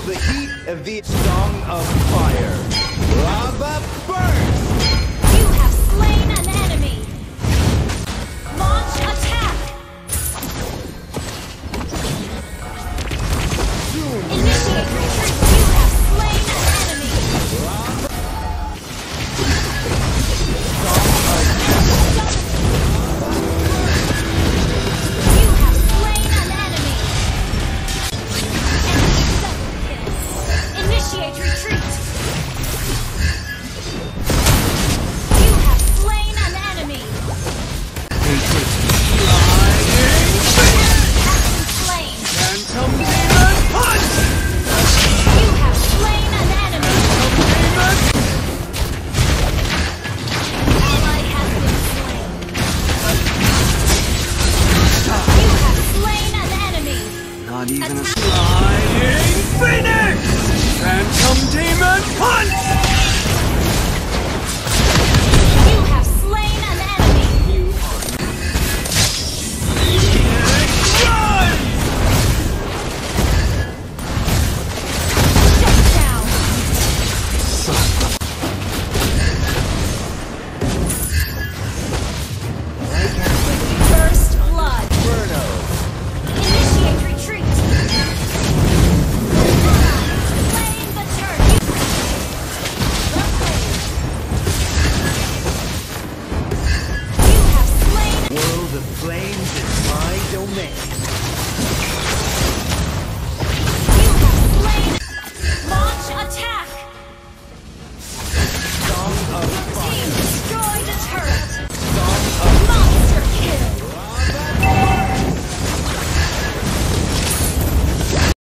feel the heat of the song of fire. Dying Phoenix! Phantom Demon domain.